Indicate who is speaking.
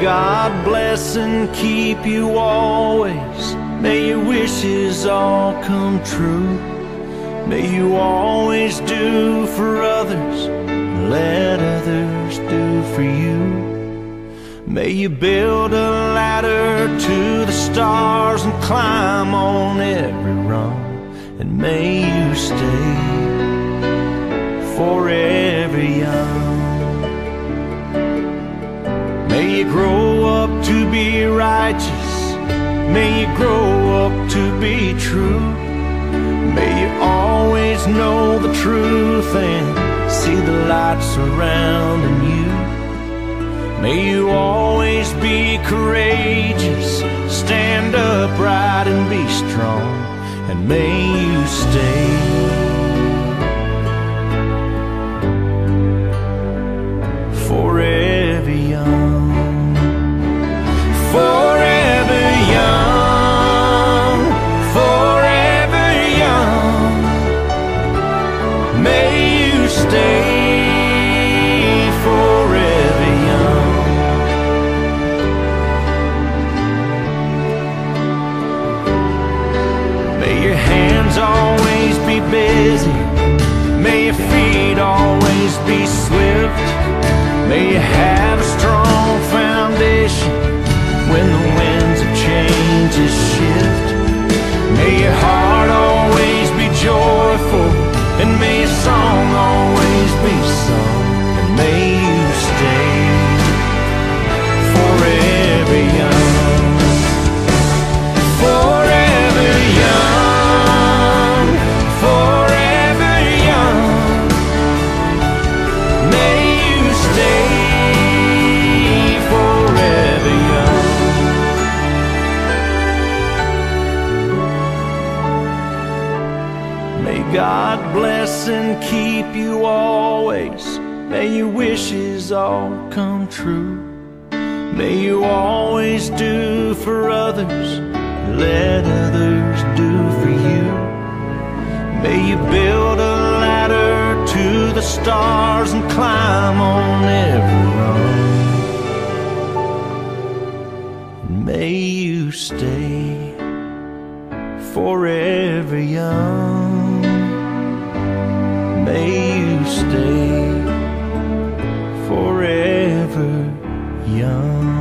Speaker 1: God bless and keep you always. May your wishes all come true. May you always do for others, let others do for you. May you build a ladder to the stars and climb on every rung. And may you stay forever May you grow up to be righteous. May you grow up to be true. May you always know the truth and see the light surrounding you. May you always be courageous, stand upright and be strong, and may you stay busy. May your feet always be swift. May you have God bless and keep you always. May your wishes all come true. May you always do for others, let others do for you. May you build a ladder to the stars and climb on every rung. May you stay forever young. young.